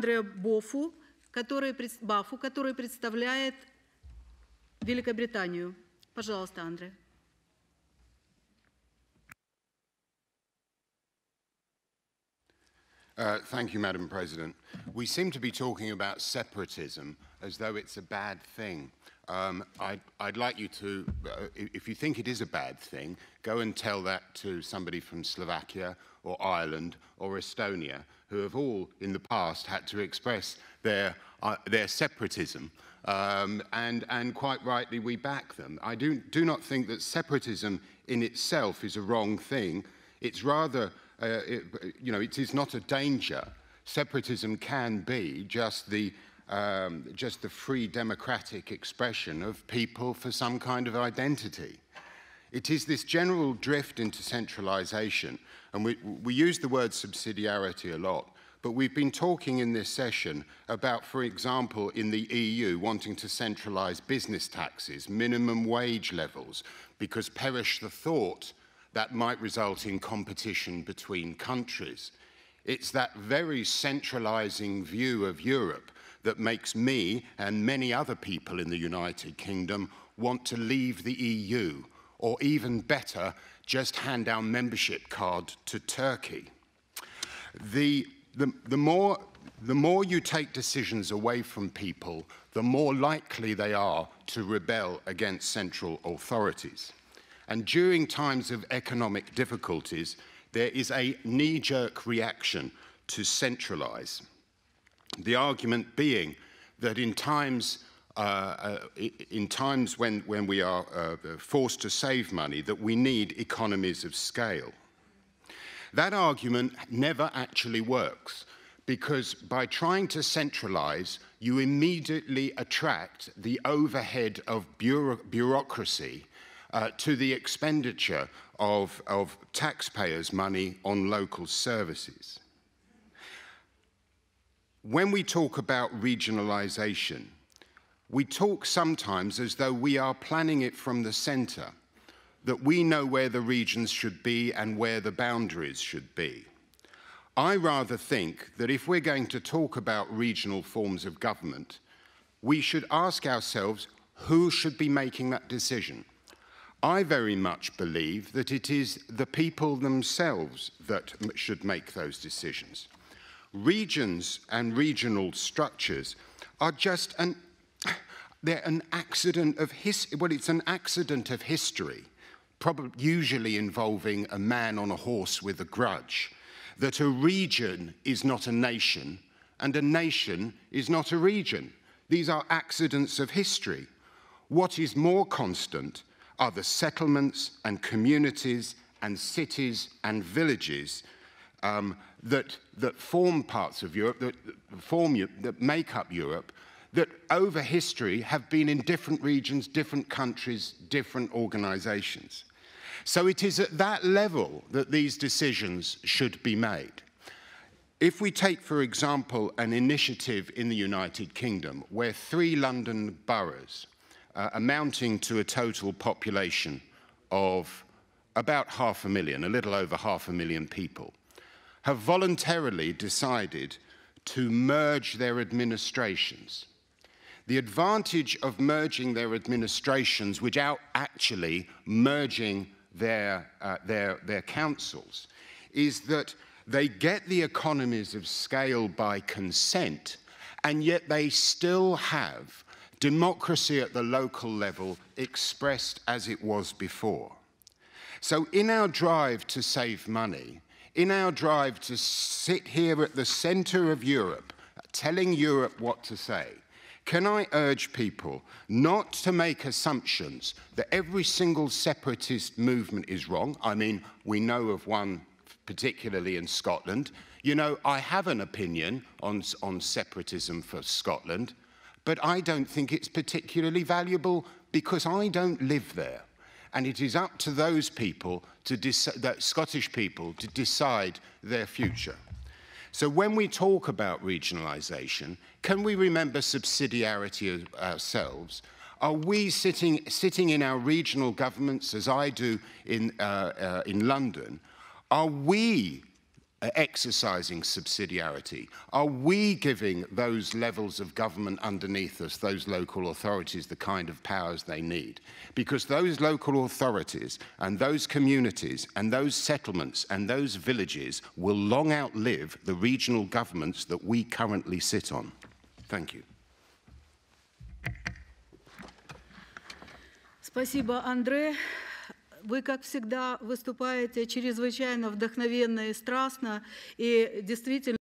Андреа Бофу, который, Бафу, который представляет Великобританию. Пожалуйста, Андре. Uh, thank you, Madam President. We seem to be talking about separatism as though it's a bad thing. Um, I'd, I'd, like you to, uh, if you think it is a bad thing, go and tell that to somebody from Slovakia or Ireland or Estonia, who have all in the past had to express their, uh, their separatism. Um, and, and quite rightly, we back them. I do, do not think that separatism in itself is a wrong thing. It's rather uh, it, you know, it is not a danger. Separatism can be just the, um, just the free democratic expression of people for some kind of identity. It is this general drift into centralization, and we, we use the word subsidiarity a lot, but we've been talking in this session about, for example, in the EU, wanting to centralize business taxes, minimum wage levels, because perish the thought that might result in competition between countries. It's that very centralizing view of Europe that makes me and many other people in the United Kingdom want to leave the EU, or even better, just hand our membership card to Turkey. The, the, the, more, the more you take decisions away from people, the more likely they are to rebel against central authorities. And during times of economic difficulties, there is a knee-jerk reaction to centralize. The argument being that in times, uh, uh, in times when, when we are uh, forced to save money, that we need economies of scale. That argument never actually works because by trying to centralize, you immediately attract the overhead of bureau bureaucracy uh, to the expenditure of, of taxpayers' money on local services. When we talk about regionalisation, we talk sometimes as though we are planning it from the centre, that we know where the regions should be and where the boundaries should be. I rather think that if we're going to talk about regional forms of government, we should ask ourselves who should be making that decision. I very much believe that it is the people themselves that should make those decisions. Regions and regional structures are just an, they're an accident of history. Well, it's an accident of history, probably usually involving a man on a horse with a grudge, that a region is not a nation and a nation is not a region. These are accidents of history. What is more constant are the settlements and communities and cities and villages um, that, that form parts of Europe, that, form, that make up Europe, that over history have been in different regions, different countries, different organizations. So it is at that level that these decisions should be made. If we take, for example, an initiative in the United Kingdom where three London boroughs uh, amounting to a total population of about half a million, a little over half a million people, have voluntarily decided to merge their administrations. The advantage of merging their administrations without actually merging their, uh, their, their councils is that they get the economies of scale by consent, and yet they still have democracy at the local level expressed as it was before. So in our drive to save money, in our drive to sit here at the center of Europe, telling Europe what to say, can I urge people not to make assumptions that every single separatist movement is wrong? I mean, we know of one particularly in Scotland. You know, I have an opinion on, on separatism for Scotland but I don't think it's particularly valuable because I don't live there. and it is up to those people, to that Scottish people, to decide their future. So when we talk about regionalisation, can we remember subsidiarity ourselves? Are we sitting, sitting in our regional governments, as I do in, uh, uh, in London, are we exercising subsidiarity? Are we giving those levels of government underneath us, those local authorities, the kind of powers they need? Because those local authorities and those communities and those settlements and those villages will long outlive the regional governments that we currently sit on. Thank you. Спасибо, Андре. Вы, как всегда, выступаете чрезвычайно вдохновенно и страстно, и действительно